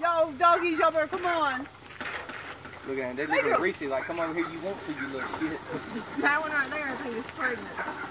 Yo, doggies, y'all come on. Look at him. They looking greasy. Like, come over here. You want to, you little shit. That one right there, I think is pregnant.